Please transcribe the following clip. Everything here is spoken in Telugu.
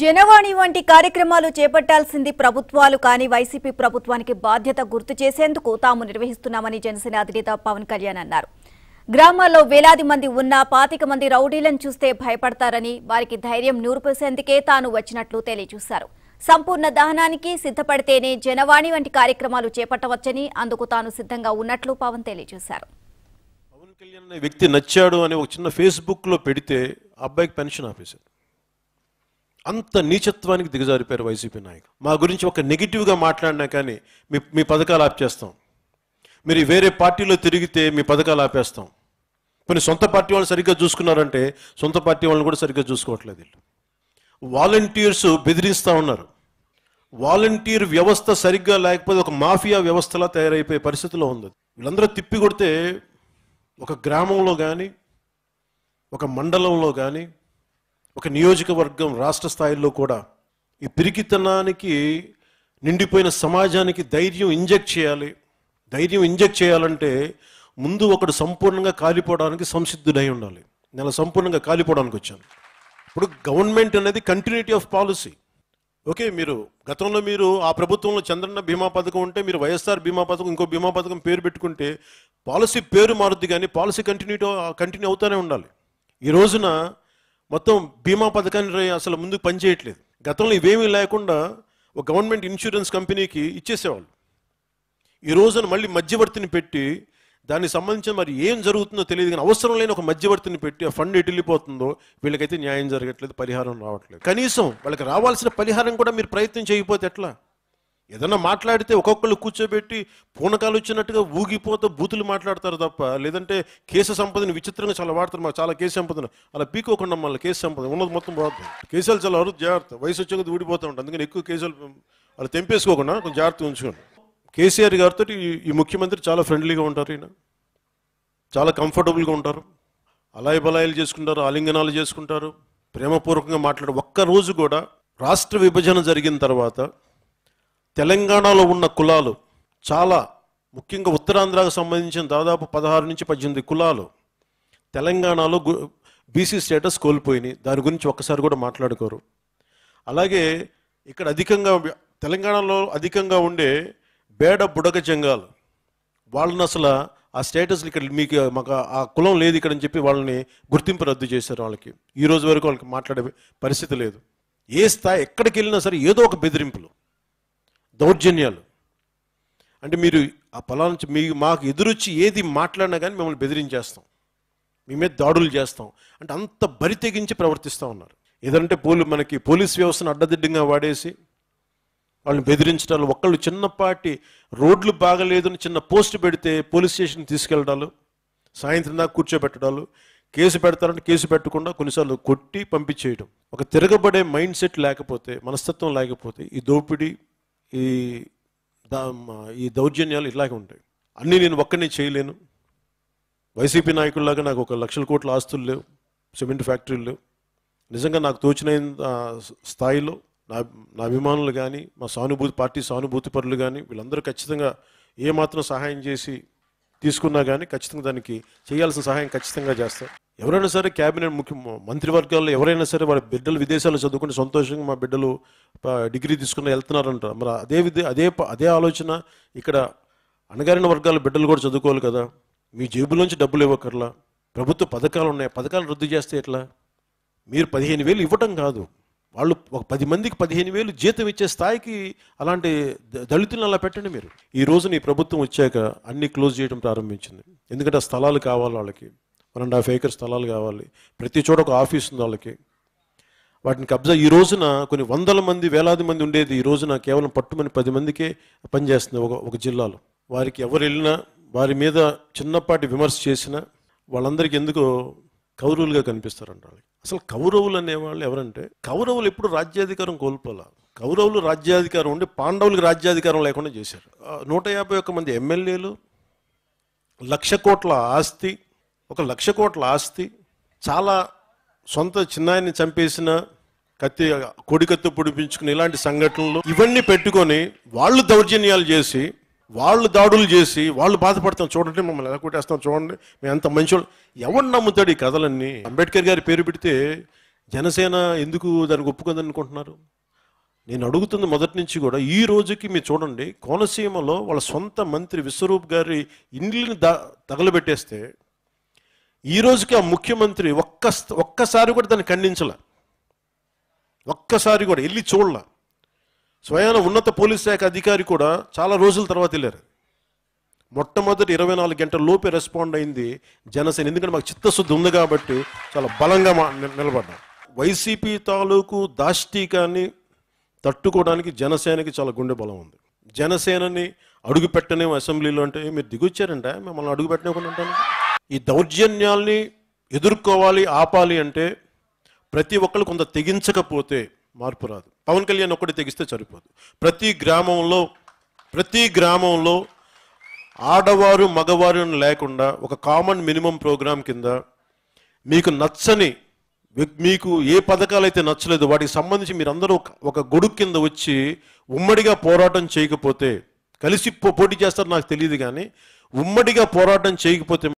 జనవాణి వంటి కార్యక్రమాలు చేపట్టాల్సింది ప్రభుత్వాలు కానీ వైసీపీ ప్రభుత్వానికి బాధ్యత గుర్తు చేసేందుకు తాము నిర్వహిస్తున్నామని జనసేన అధినేత పవన్ కళ్యాణ్ అన్నారు. గ్రామాల్లో వేలాది మంది ఉన్నా పాతిక మంది రౌడీలను చూస్తే భయపడతారని వారికి ధైర్యం నూరుపోసేందుకే తాను వచ్చినట్లు తెలియజేశారు. సంపూర్ణ దహనానికి సిద్ధపడితేనే జనవాణి వంటి కార్యక్రమాలు చేపట్టవచ్చని అందుకు తాను సిద్ధంగా ఉన్నట్లు పవన్ తెలియజేశారు. పవన్ కళ్యాణ్ వ్యక్తి నచ్చాడు అని ఒక చిన్న ఫేస్బుక్లో పెడితే అబ్బాయికి పెన్షన్ ఆఫీసర్ అంత నీచత్వానికి దిగజారిపోయారు వైసీపీ నాయకులు. మా గురించి ఒక నెగిటివ్గా మాట్లాడినా కానీ మీ మీ పథకాలు ఆపేస్తాం. మీరు వేరే పార్టీలో తిరిగితే మీ పథకాలు ఆపేస్తాం. కొన్ని సొంత పార్టీ వాళ్ళు సరిగ్గా చూసుకున్నారంటే సొంత పార్టీ వాళ్ళని కూడా సరిగ్గా చూసుకోవట్లేదు వీళ్ళు. వాలంటీర్స్ బెదిరిస్తూ ఉన్నారు. వాలంటీర్ వ్యవస్థ సరిగ్గా లేకపోతే ఒక మాఫియా వ్యవస్థలా తయారైపోయే పరిస్థితిలో ఉంది. వీళ్ళందరూ తిప్పి కొడితే ఒక గ్రామంలో కానీ ఒక మండలంలో కానీ ఒక నియోజకవర్గం రాష్ట్ర స్థాయిలో కూడా ఈ పిరికితనానికి నిండిపోయిన సమాజానికి ధైర్యం ఇంజెక్ట్ చేయాలి. ధైర్యం ఇంజెక్ట్ చేయాలంటే ముందు ఒకడు సంపూర్ణంగా కాలిపోవడానికి సంసిద్ధుడై ఉండాలి. నేను సంపూర్ణంగా కాలిపోవడానికి వచ్చాను. ఇప్పుడు గవర్నమెంట్ అనేది కంటిన్యూటీ ఆఫ్ పాలసీ ఓకే మీరు గతంలో మీరు ఆ ప్రభుత్వంలో చంద్రన్న బీమా పథకం ఉంటే మీరు వైఎస్ఆర్ బీమా పథకం ఇంకో బీమా పథకం పేరు పెట్టుకుంటే పాలసీ పేరు మారుద్ది కానీ పాలసీ కంటిన్యూటీ కంటిన్యూ అవుతూనే ఉండాలి. ఈ రోజున మొత్తం బీమా పథకాన్ని అసలు ముందు పనిచేయట్లేదు. గతంలో ఇవేమీ లేకుండా ఒక గవర్నమెంట్ ఇన్సూరెన్స్ కంపెనీకి ఇచ్చేసేవాళ్ళు. ఈ రోజున మళ్ళీ మధ్యవర్తిని పెట్టి దానికి సంబంధించి మరి ఏం జరుగుతుందో తెలియదు కానీ అవసరం లేని ఒక మధ్యవర్తిని పెట్టి ఆ ఫండ్ ఎటు వెళ్ళిపోతుందో వీళ్ళకైతే న్యాయం జరగట్లేదు పరిహారం రావట్లేదు. కనీసం వాళ్ళకి రావాల్సిన పరిహారం కూడా మీరు ప్రయత్నం చేయకపోతే ఎట్లా? ఏదన్నా మాట్లాడితే ఒక్కొక్కరు కూర్చోబెట్టి పూనకాలు వచ్చినట్టుగా ఊగిపోతూ బూతులు మాట్లాడతారు తప్ప లేదంటే కేసు సంపదని విచిత్రంగా చాలా వాడతారు మాకు చాలా కేసు సంపదను. అలా పీకోకుండా మళ్ళీ కేసు సంపద ఉన్నది మొత్తం పోతుంది కేసులు చాలా అరుదు జాగ్రత్త. వయసు వచ్చే కొద్ది ఊడిపోతూ ఉంటాయి అందుకని ఎక్కువ కేసులు వాళ్ళు తెంపేసుకోకుండా కొంచెం జాగ్రత్తగా ఉంచుకోండి. కేసీఆర్ గారితో ఈ- ఈ ముఖ్యమంత్రి చాలా ఫ్రెండ్లీగా ఉంటారు ఈయన. చాలా కంఫర్టబుల్గా ఉంటారు. అలాయి బలాయిలు చేసుకుంటారు ఆలింగనాలు చేసుకుంటారు. ప్రేమపూర్వకంగా మాట్లాడు ఒక్క రోజు కూడా రాష్ట్ర విభజన జరిగిన తర్వాత తెలంగాణలో ఉన్న కులాలు చాలా ముఖ్యంగా ఉత్తరాంధ్రకు సంబంధించిన దాదాపు పదహారు నుంచి పద్దెనిమిది కులాలు తెలంగాణలో బీసీ స్టేటస్ కోల్పోయినాయి. దాని గురించి ఒక్కసారి కూడా మాట్లాడుకోరు. అలాగే ఇక్కడ అధికంగా తెలంగాణలో అధికంగా ఉండే బేడ బుడగ జంగాలు వాళ్ళని అసలు ఆ స్టేటస్ ఇక్కడ మీకు మాకు ఆ కులం లేదు ఇక్కడ అని చెప్పి వాళ్ళని గుర్తింపు రద్దు చేశారు వాళ్ళకి. ఈ రోజు వరకు వాళ్ళకి మాట్లాడే పరిస్థితి లేదు. ఏ స్థాయి ఎక్కడికి వెళ్ళినా సరే ఏదో ఒక బెదిరింపులు. దౌర్జన్యాలు. అంటే మీరు ఆ పొలాల నుంచి మీ మాకు ఎదురొచ్చి ఏది మాట్లాడినా కానీ మిమ్మల్ని బెదిరించేస్తాం. మీ మీద దాడులు చేస్తాం. అంటే అంత బరి తెగించి ప్రవర్తిస్తూ ఉన్నారు. ఏదంటే పోలీ మనకి పోలీస్ వ్యవస్థను అడ్డదిడ్డంగా వాడేసి వాళ్ళని బెదిరించడాలు ఒక్కళ్ళు చిన్నపాటి రోడ్లు బాగలేదని చిన్న పోస్ట్ పెడితే పోలీస్ స్టేషన్ తీసుకెళ్ళడాలు సాయంత్రం దాకా కూర్చోబెట్టడాలు కేసు పెడతారంటే కేసు పెట్టకుండా కొన్నిసార్లు కొట్టి పంపించేయడం. ఒక తిరగబడే మైండ్ సెట్ లేకపోతే మనస్తత్వం లేకపోతే ఈ దోపిడీ ఈ ఈ దౌర్జన్యాలు ఇలాగే ఉంటాయి. అన్నీ నేను ఒక్కనే చేయలేను. వైసీపీ నాయకుల్లాగా నాకు ఒక లక్షల కోట్ల ఆస్తులు లేవు. సిమెంట్ ఫ్యాక్టరీలు లేవు. నిజంగా నాకు తోచిన స్థాయిలో నా నా అభిమానులు కానీ మా సానుభూతి పార్టీ సానుభూతి పరులు కానీ వీళ్ళందరూ ఖచ్చితంగా ఏమాత్రం సహాయం చేసి తీసుకున్నా కానీ ఖచ్చితంగా దానికి చేయాల్సిన సహాయం ఖచ్చితంగా చేస్తాం. ఎవరైనా సరే క్యాబినెట్ ముఖ్య మంత్రివర్గాల్లో ఎవరైనా సరే వాళ్ళ బిడ్డలు విదేశాల్లో చదువుకుని సంతోషంగా మా బిడ్డలు డిగ్రీ తీసుకుని వెళ్తున్నారంటారు మరి అదే విధి అదే ప- అదే ఆలోచన ఇక్కడ అణగారిన వర్గాల బిడ్డలు కూడా చదువుకోవాలి కదా. మీ జేబులోంచి డబ్బులు ఇవ్వకర్లా ప్రభుత్వ పథకాలు ఉన్నాయి. పథకాలు రద్దు చేస్తే ఎట్లా? మీరు పదిహేను వేలు ఇవ్వటం కాదు. వాళ్ళు ఒక పది మందికి పదిహేను వేలు జీతం ఇచ్చే స్థాయికి అలాంటి ద- దళితులను అలా పెట్టండి మీరు. ఈ రోజున ఈ ప్రభుత్వం వచ్చాక అన్ని క్లోజ్ చేయడం ప్రారంభించింది. ఎందుకంటే ఆ స్థలాలు కావాలి వాళ్ళకి. వన్ అండ్ హాఫ్ ఏకర్ స్థలాలు కావాలి. ప్రతి చోట ఒక ఆఫీస్ ఉంది వాళ్ళకి. వాటిని కబ్జా ఈ రోజున కొన్ని వందల మంది వేలాది మంది ఉండేది. ఈ రోజున కేవలం పట్టుమని పది మందికే పనిచేస్తుంది ఒక ఒక జిల్లాలో. వారికి ఎవరు వెళ్ళినా వారి మీద చిన్నపాటి విమర్శ చేసినా వాళ్ళందరికీ ఎందుకు కౌరవులుగా కనిపిస్తారంట వాళ్ళకి. అసలు కౌరవులు అనేవాళ్ళు ఎవరంటే కౌరవులు ఎప్పుడు రాజ్యాధికారం కోల్పోలా కౌరవులు రాజ్యాధికారం ఉండి పాండవులకు రాజ్యాధికారం లేకుండా చేశారు నూట యాభై ఒక్క మంది ఎమ్మెల్యేలు లక్ష కోట్ల ఆస్తి ఒక లక్ష కోట్ల ఆస్తి చాలా సొంత చిన్నాయన్ని చంపేసిన కత్తి కొడికత్తి పొడిపించుకుని ఇలాంటి సంఘటనలు ఇవన్నీ పెట్టుకొని వాళ్ళు దౌర్జన్యాలు చేసి వాళ్ళు దాడులు చేసి వాళ్ళు బాధపడతాం చూడండి మమ్మల్ని ఎలా కొట్టేస్తాం చూడండి. మేము ఎంత మంచి ఎవరు నమ్ముతాడు ఈ కథలన్నీ? అంబేద్కర్ గారి పేరు పెడితే జనసేన ఎందుకు దానికి ఒప్పుకుందని అనుకుంటున్నారు? నేను అడుగుతుంది మొదటి నుంచి కూడా ఈ రోజుకి మీరు చూడండి కోనసీమలో వాళ్ళ సొంత మంత్రి విశ్వరూప్ గారి ఇండ్లని ద తగలబెట్టేస్తే ఈ రోజుకి ఆ ముఖ్యమంత్రి ఒక్క ఒక్కసారి కూడా దాన్ని ఖండించలే. ఒక్కసారి కూడా వెళ్ళి చూడలే. స్వయాన ఉన్నత పోలీస్ శాఖ అధికారి కూడా చాలా రోజుల తర్వాత వెళ్ళారు. మొట్టమొదటి ఇరవై నాలుగు గంటల లోపే రెస్పాండ్ అయింది జనసేన. ఎందుకంటే మాకు చిత్తశుద్ధి ఉంది కాబట్టి చాలా బలంగా మా నిలబడ్డాం. వైసీపీ తాలూకు దాష్టీకాన్ని తట్టుకోవడానికి జనసేనకి చాలా గుండె బలం ఉంది. జనసేనని అడుగుపెట్టనే అసెంబ్లీలో అంటే మీరు దిగొచ్చారంట? మిమ్మల్ని అడుగు పెట్టనివ్వకుండా ఉంటాను. ఈ దౌర్జన్యాల్ని ఎదుర్కోవాలి ఆపాలి అంటే ప్రతి ఒక్కరు కొంత తెగించకపోతే మార్పు రాదు. పవన్ కళ్యాణ్ ఒక్కటి తెగిస్తే సరిపోదు. ప్రతి గ్రామంలో ప్రతి గ్రామంలో ఆడవారు మగవారు అని లేకుండా ఒక కామన్ మినిమం ప్రోగ్రాం కింద మీకు నచ్చని మీకు ఏ పథకాలు అయితే నచ్చలేదు వాటికి సంబంధించి మీరందరూ ఒక- ఒక గొడుగు కింద వచ్చి ఉమ్మడిగా పోరాటం చేయకపోతే కలిసి పో- పోటీ చేస్తారో నాకు తెలియదు కానీ ఉమ్మడిగా పోరాటం చేయకపోతే